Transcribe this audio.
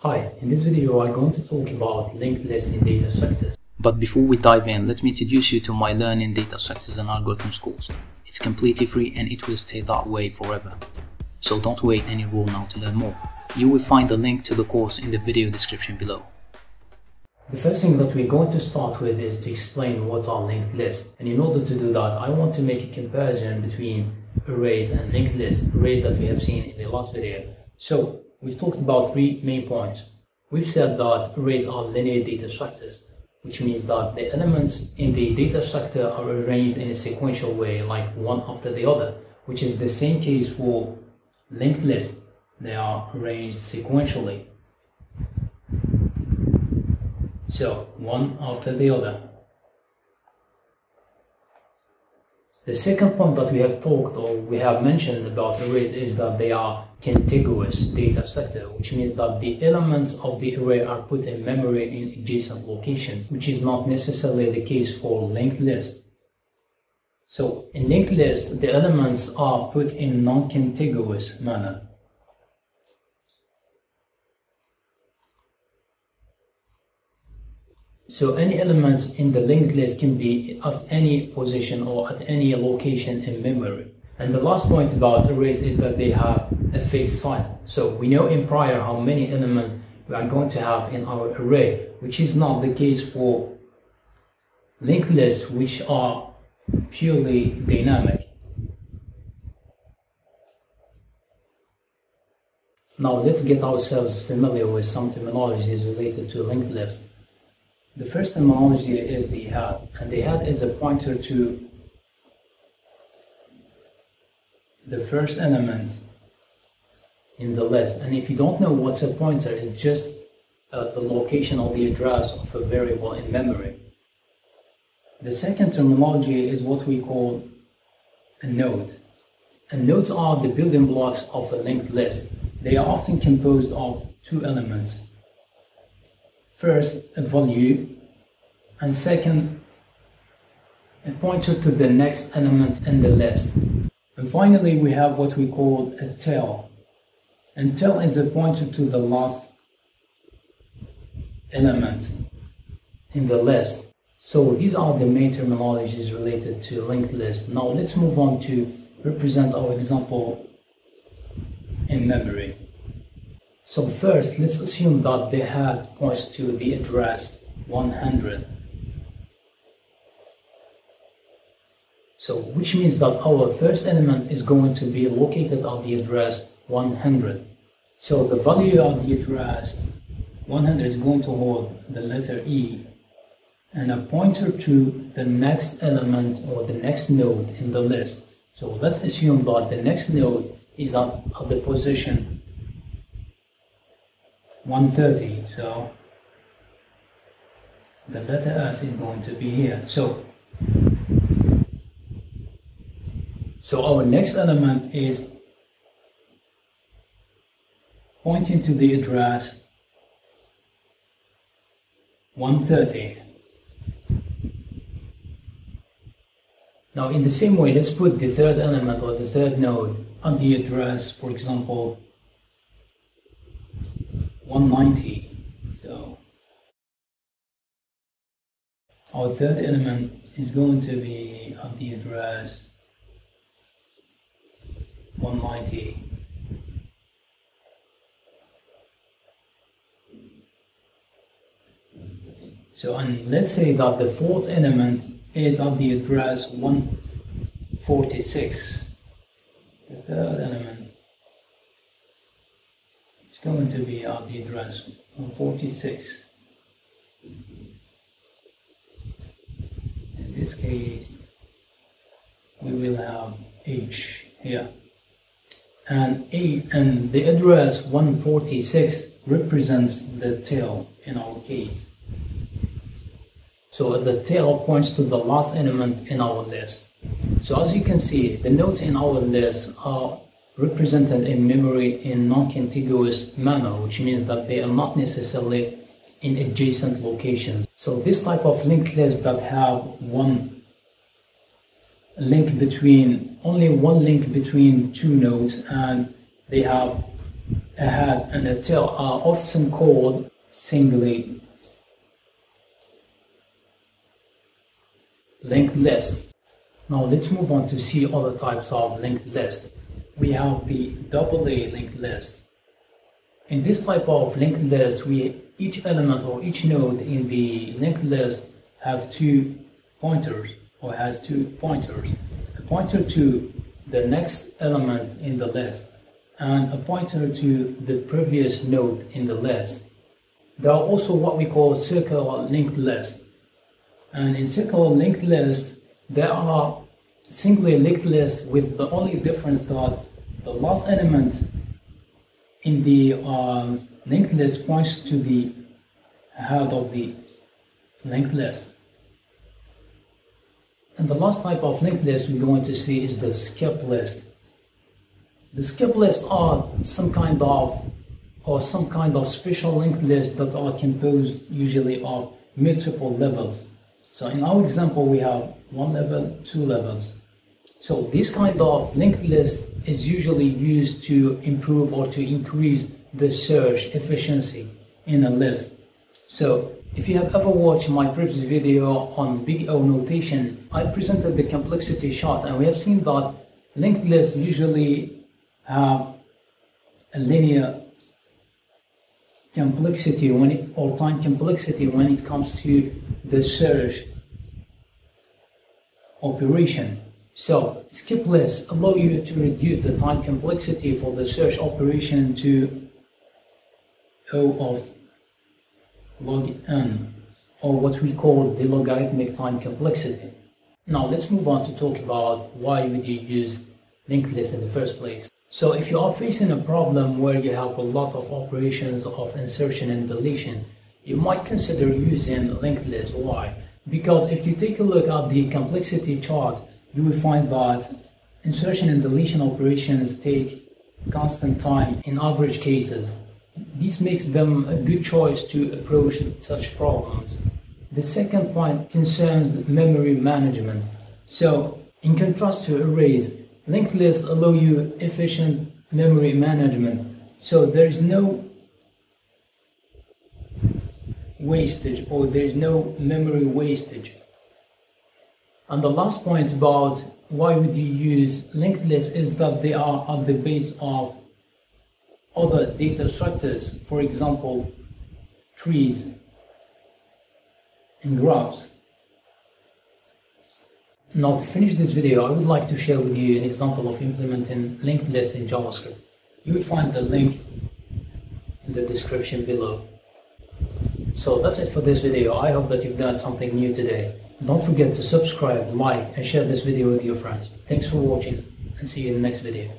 Hi, in this video I'm going to talk about linked lists in data structures. But before we dive in, let me introduce you to my Learning Data Structures and Algorithms course. It's completely free and it will stay that way forever. So don't wait any rule now to learn more. You will find a link to the course in the video description below. The first thing that we're going to start with is to explain what are linked lists. And in order to do that, I want to make a comparison between arrays and linked lists, array that we have seen in the last video. So we've talked about three main points. We've said that arrays are linear data structures, which means that the elements in the data structure are arranged in a sequential way, like one after the other, which is the same case for linked lists. They are arranged sequentially. So, one after the other. The second point that we have talked or we have mentioned about arrays is that they are contiguous data structure, which means that the elements of the array are put in memory in adjacent locations, which is not necessarily the case for linked list. So in linked list, the elements are put in non-contiguous manner. So any elements in the linked list can be at any position or at any location in memory. And the last point about arrays is that they have a fixed size. So we know in prior how many elements we are going to have in our array, which is not the case for linked lists, which are purely dynamic. Now let's get ourselves familiar with some terminologies related to linked lists. The first terminology is the head, and the head is a pointer to the first element in the list. And if you don't know what's a pointer, it's just uh, the location or the address of a variable in memory. The second terminology is what we call a node. And nodes are the building blocks of a linked list. They are often composed of two elements, First, a value, and second, a pointer to the next element in the list. And finally, we have what we call a tail. And tail is a pointer to the last element in the list. So these are the main terminologies related to linked list. Now let's move on to represent our example in memory. So first, let's assume that the head points to the address 100. So, which means that our first element is going to be located at the address 100. So the value of the address 100 is going to hold the letter E and a pointer to the next element or the next node in the list. So let's assume that the next node is at, at the position 130 so the letter S is going to be here. So so our next element is pointing to the address 130 now in the same way let's put the third element or the third node on the address for example 190. So our third element is going to be of the address 190. So and let's say that the fourth element is of the address 146. The third element going to be at the address 146. In this case, we will have H here. And A and the address 146 represents the tail in our case. So the tail points to the last element in our list. So as you can see, the nodes in our list are represented in memory in non-contiguous manner, which means that they are not necessarily in adjacent locations. So this type of linked list that have one link between, only one link between two nodes and they have a head and a tail are often called singly linked lists. Now let's move on to see other types of linked lists. We have the doubly linked list. In this type of linked list, we each element or each node in the linked list have two pointers or has two pointers. A pointer to the next element in the list and a pointer to the previous node in the list. There are also what we call circular linked lists. And in circular linked lists, there are singly linked lists with the only difference that the last element in the uh, linked list points to the head of the linked list. And the last type of linked list we're going to see is the skip list. The skip lists are some kind of or some kind of special linked list that are composed usually of multiple levels. So in our example, we have one level, two levels. So this kind of linked list is usually used to improve or to increase the search efficiency in a list. So if you have ever watched my previous video on big O notation, I presented the complexity chart and we have seen that linked lists usually have a linear complexity when it, or time complexity when it comes to the search operation. So skip lists allow you to reduce the time complexity for the search operation to O of log n, or what we call the logarithmic time complexity. Now let's move on to talk about why would you use linked lists in the first place. So if you are facing a problem where you have a lot of operations of insertion and deletion, you might consider using linked lists. Why? Because if you take a look at the complexity chart, you will find that insertion and deletion operations take constant time in average cases. This makes them a good choice to approach such problems. The second point concerns memory management. So, in contrast to arrays, linked lists allow you efficient memory management. So there is no wastage or there is no memory wastage. And the last point about why would you use linked lists is that they are at the base of other data structures, for example, trees and graphs. Now to finish this video, I would like to share with you an example of implementing linked lists in JavaScript. You will find the link in the description below. So that's it for this video. I hope that you've learned something new today. Don't forget to subscribe, like and share this video with your friends. Thanks for watching and see you in the next video.